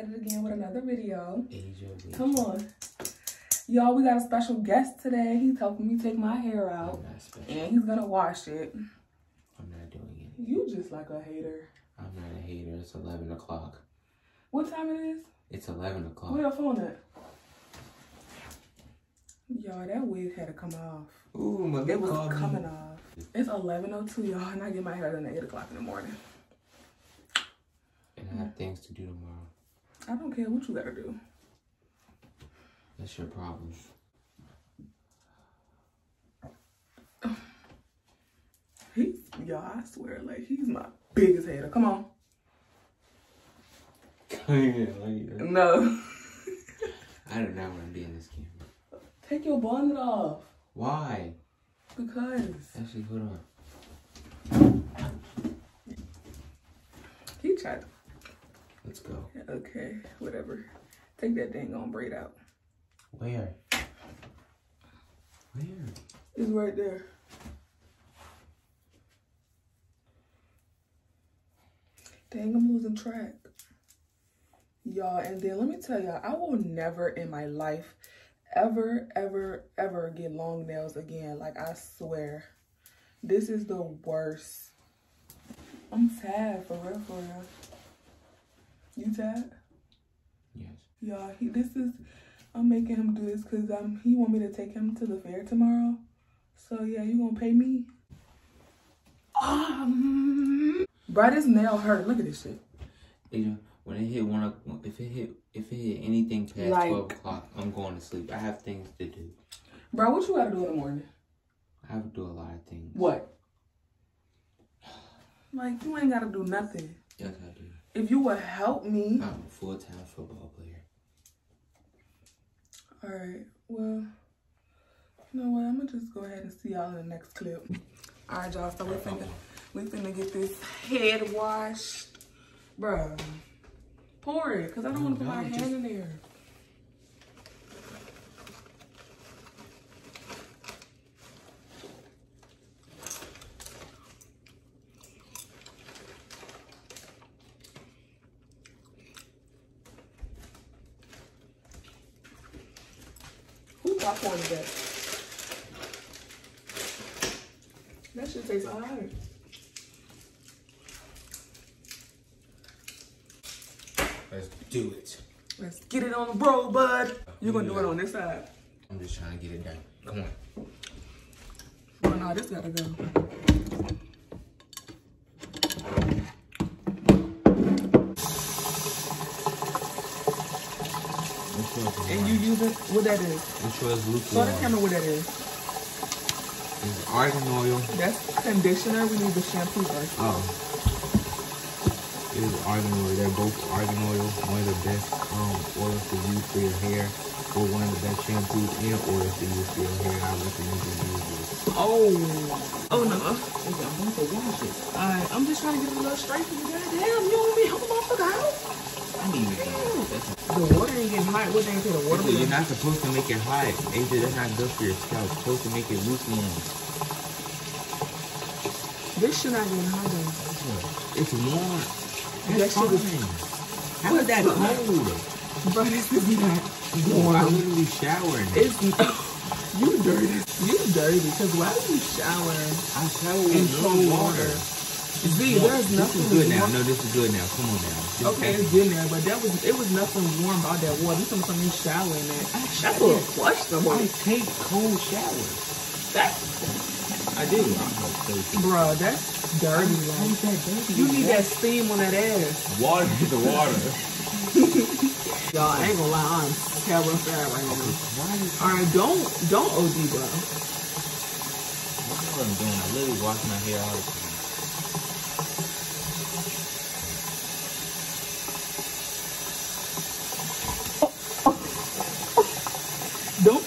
at it again with another video. Come on. Y'all, we got a special guest today. He's helping me take my hair out, and he's gonna wash it. I'm not doing it. You just like a hater. I'm not a hater. It's 11 o'clock. What time it is? It's 11 o'clock. Where your phone at? Y'all, that wig had to come off. Ooh, my It was coming off. It's 11.02, y'all, and I get my hair done at 8 o'clock in the morning. And I have things to do tomorrow. I don't care what you gotta do. That's your problem. He's, y'all, I swear, like, he's my biggest hater. Come on. No. I do not know want to be in this camera. Take your bonnet off. Why? Because Actually, hold on. he tried. Let's go. Okay, whatever. Take that dang on braid out. Where? Where? It's right there. Dang, I'm losing track. Y'all, and then let me tell y'all, I will never in my life ever, ever, ever get long nails again. Like, I swear. This is the worst. I'm sad, for real, for real. You sad? Yes. Y'all, he this is I'm making him do this because um he want me to take him to the fair tomorrow. So yeah, you gonna pay me? Um, bro, this nail hurt. Look at this shit. Asia, when it hit one, if it hit, if it hit anything past Like- 12 o'clock, I'm going to sleep. I have things to do. Bro, what you gotta do in the morning? I have to do a lot of things. What? Like you ain't gotta do nothing. Yes, I do. If you would help me. I'm a full-time football player. All right. Well, you know what? I'm gonna just go ahead and see y'all in the next clip. All right, y'all. So we're finna we finna get this head washed, bruh. Pour it, cause I don't want to put my hand in there. Who popcorn is that? That shit Let's do it. Let's get it on the road, bud. You're gonna do it on this side. I'm just trying to get it done. Come on. Oh no, this gotta go. Make sure it's And you use it, what that is? Make sure it's Show the camera what that is. It's argan oil. That's conditioner. We need the shampoo first. Oh. It is argan oil. They're both argan oil. One of the best um oils to use for your hair. Or one of the best shampoos and oils to use for your hair. I recommend you use this. Oh. Oh no. I'm going to wash it. Alright, I'm just trying to get it a little straight for you. Goddamn, you want me to help a motherfucker out? I The water ain't getting hot. What they put the water you're not supposed to make it hot. Asia, that's not good for your scalp. You're supposed to make it lukewarm. This shit not getting hot though. It's warm. That That's shit is-. How is that cold? Bro, this is not warm. I warm. literally showering. It's you dirty. You dirty. Cause why do you shower I shower in cold water? water. There's this nothing is good now. warm- No, this is good now. Come on now. This Okay, it's getting there, but that was it was nothing warm about that water. You talking about you shower in that? That's a little questionable. I take cold showers. That's I do. Bro, that's dirty. Like. that dirty? You need that steam on that ass. water the water. Y'all I ain't gonna lie, I'm terrible fat right now. All right, don't don't OD, bro. What I'm doing. I literally wash my hair all the time.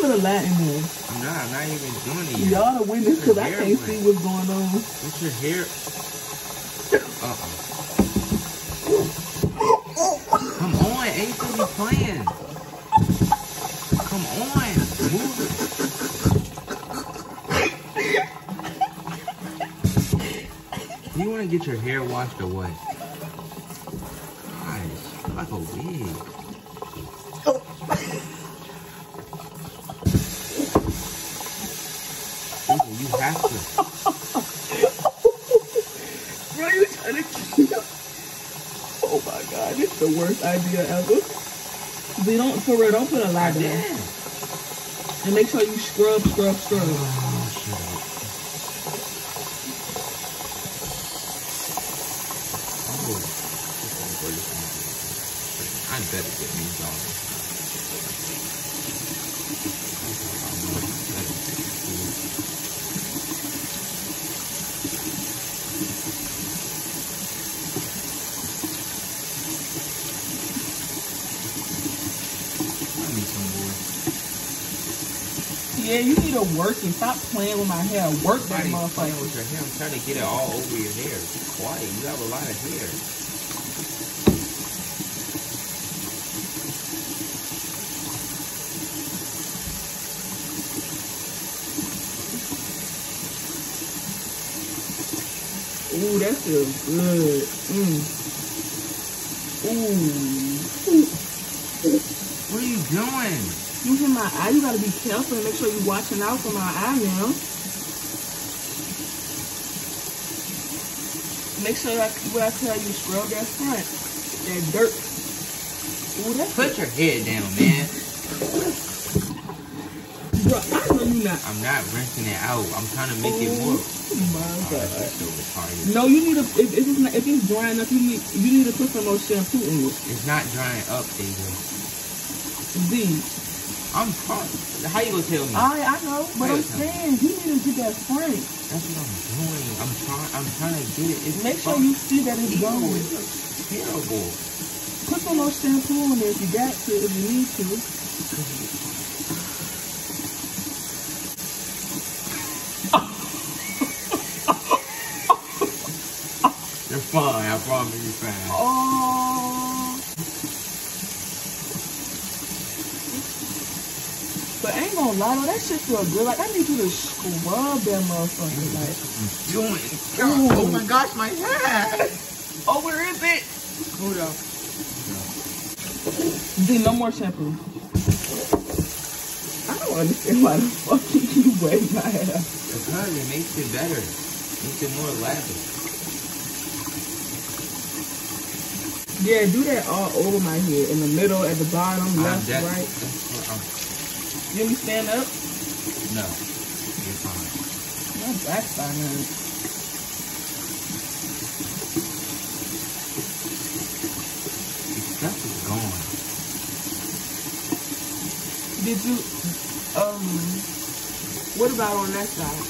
Put a lot in there. I'm not. Even doing it yet. Y'all the witness because I can't wet. see what's going on. What's your hair? Uh-uh. Come on, ain't you playing? Come on, move it. You want to get your hair washed or what? Guys, Like a wig. People, you have to. Bro, you trying to kill Oh my god, it's the worst idea ever. But don't, for real, don't put a lot there. And make sure you scrub, scrub, scrub. Oh, shit. Oh, I better get me going. I need some more. Yeah, you need to work and stop playing with my hair. Work that playing motherfucker. with your hair. I'm trying to get it all over your hair. Be quiet. You have a lot of hair. Ooh, that feels good. Mm. Ooh. What are you doing? You hit my eye. You gotta be careful and make sure you're watching out for my eye now. Make sure like what I tell you, scrub that front. That dirt. Ooh, Put your head down, man. Bro, I know you not. I'm not rinsing it out. I'm trying to make it more. Oh my Oh, god. No, you need to. If, if it's not, if it's drying up, you need you need to put some more shampoo in it. It's not drying up, Asia. Z. I'm trying. How you gonna tell me? I I know, but I'm saying you need to get that front. That's what I'm doing. I'm trying. I'm trying to get it. It's Make sure you see that it's Ew, going. it looks terrible. Put some more shampoo in there if you got to, if you need to. You're fine. I promise you're fine. Oh. I ain't gonna lie though, that shit feel good. Like I need you to scrub that motherfucker. Like, I'm doing. God, oh my gosh, my head. oh, where is it? Hold up. Z, no more shampoo. I don't understand why the fuck you keep wetting my hair. Because it makes it better. Makes it more lavish. Yeah, do that all over my head. In the middle, at the bottom, Uh, left, that- right. That's what I'm. You let me stand up? No. You're fine. My back's fine now. The stuff is gone. Did you, um, what about on that side?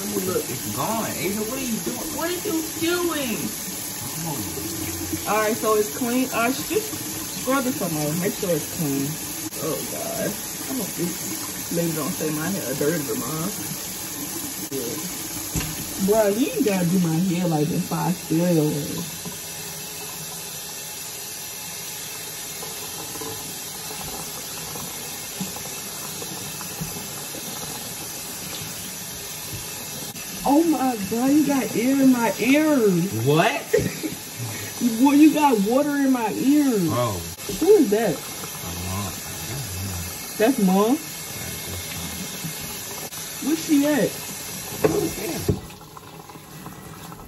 Let me look. It's gone. Asa, what are you doing? What are you doing? Oh, All right, so it's clean. Uh, just scrub it some more. Make sure it's clean. Oh God, I don't think lady don't say my hair dirty mine. Yeah. Bro, you ain't gotta do my hair like this five stereo way. Oh my God, you got air in my ears. what? You got water in my ears. Oh, Who is that? Come on. That's mom. Where's she at?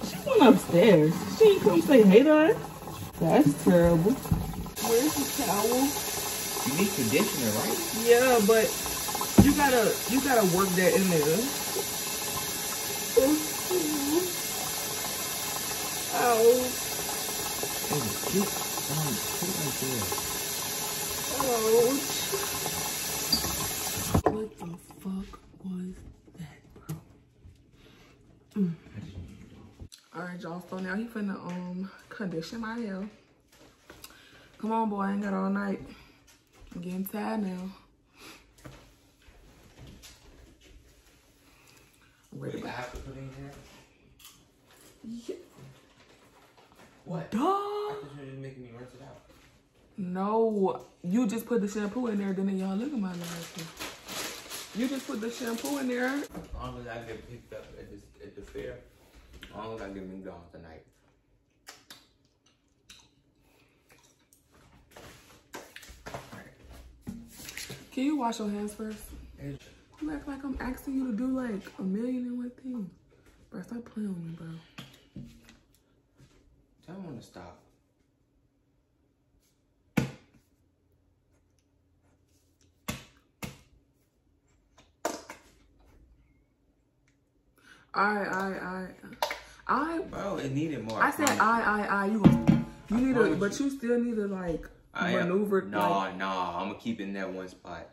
She went upstairs. She ain't come say hey to her. That's terrible. Where's the towel? You need conditioner, right? Yeah, but you gotta you gotta work that in there. Ow. Keep, um, keep right there. Ouch. What the fuck was that, bro? Mm. Y'all. So now he finna um condition my hair. Come on, boy. I ain't got all night. I'm getting tired now. Ready. I have to put in here? Yeah. What? Duh. I thought you were just making me rinse it out. No, you just put the shampoo in there. Then y'all look at my lashes. You just put the shampoo in there. As long as I get picked up at the, at the fair, I don't gotta get McDonald's tonight. Can you wash your hands first? You act like I'm asking you to do like a million and one thing. Bro, stop playing with me, bro. Don't want to stop. All right, all right, all right. I. Bro, it needed more. I said I, I, I. You you need to, but you still need to like I am- maneuver. Nah, like, nah. I'm gonna keep it in that one spot.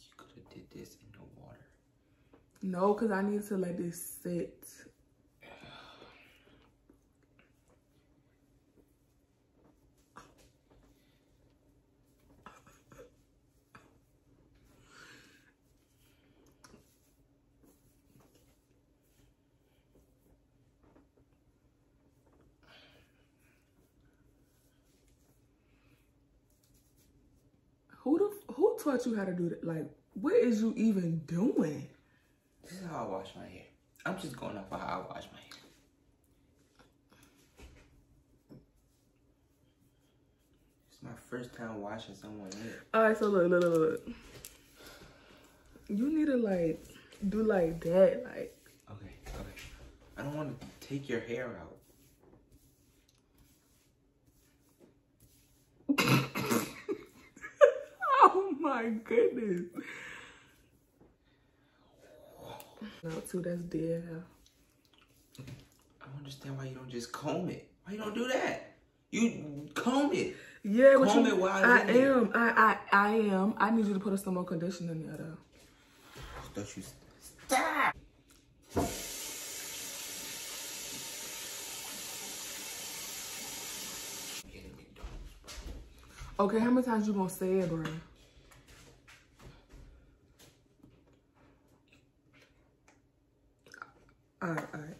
You could have did this in the water. no, cause I need to let this sit. Who the who taught you how to do that? Like, what is you even doing? This is how I wash my hair. I'm just going off of how I wash my hair. It's my first time washing someone's hair. All right, so look, look, look, look. You need to like do like that, like. Okay, okay. I don't want to take your hair out. Oh my goodness. No, too, that's dead hair. I don't understand why you don't just comb it. Why you don't do that? You comb it. Yeah, but Comb you, it while I it's in there. am. I, I I am. I need you to put some more conditioner in there though. Don't you stop? Okay, how many times you gonna say it, bro? Alright, alright.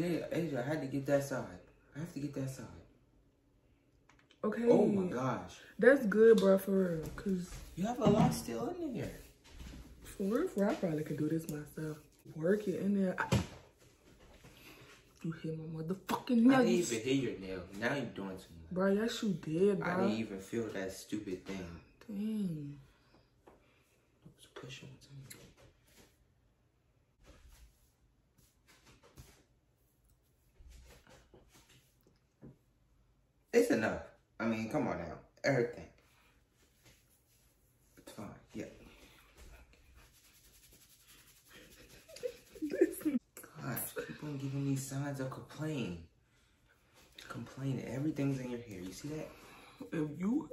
Gee, Asia, I had to get that side. I have to get that side. Okay. Oh my gosh. That's good, bro, for real. Cause You have a lot still in there. for real, for real, I probably could do this myself. Work it in there. I- you hit my motherfucking nails. I didn't even hit your nail. Now you're doing too much. Bro, yes you did, I didn't even feel that stupid thing. Dang. Just push on something. It's enough. I mean, come on now. Everything. It's fine. Yeah. Gosh, keep on giving me signs of complain. Complaining. Everything's in your hair. You see that? if you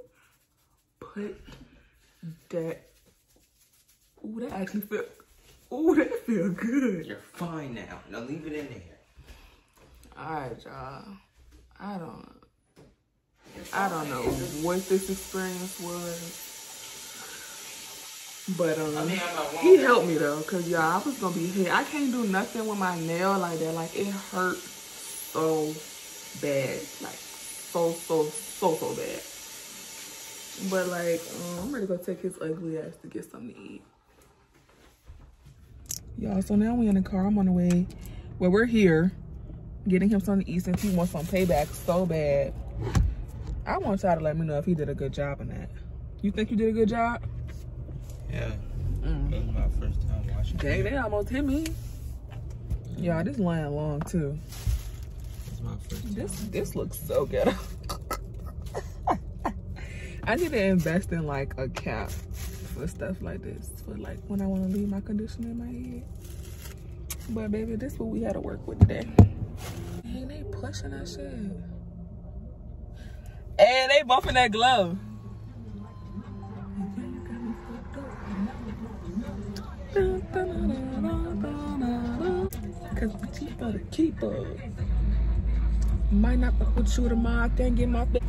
put that, ooh, that actually feel, ooh, that feel good. You're fine now. Now leave it in there. All right, y'all. I don't, I don't know what this experience was, but um, he helped me though, cause y'all, I was gonna be hit. I can't do nothing with my nail like that. Like it hurt so bad, like so so so so bad. But like, um, I'm ready to go take his ugly ass to get something to eat. Y'all, so now we in the car. I'm on the way. Well, we're here getting him something to eat since he wants some payback so bad. I want y'all to let me know if he did a good job in that. You think you did a good job? Yeah. Mm. That was my first time watching. Dang, they almost hit me. Y'all, this line long too. This my first time. This this looks so good. I need to invest in like a cap for stuff like this. For like when I want to leave my conditioner in my head. But baby, this is what we had to work with today. Ain't they pushing that shit. Hey, they bumping that glove. Cause the keeper, the keeper. Might not fuck with you tomorrow. I can't get my thing.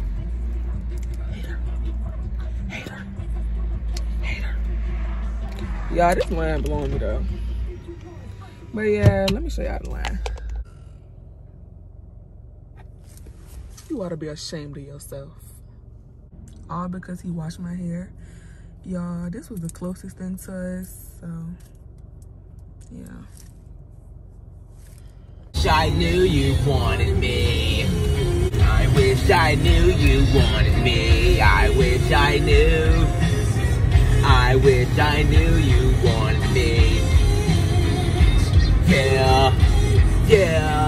Y'all, this line blowing me though. But yeah, let me show y'all the line. ought to be ashamed of yourself. All because he washed my hair. Y'all, this was the closest thing to us, so yeah. I knew you wanted me. I wish I knew you wanted me. I wish I knew. I wish I knew you wanted me. Yeah, yeah.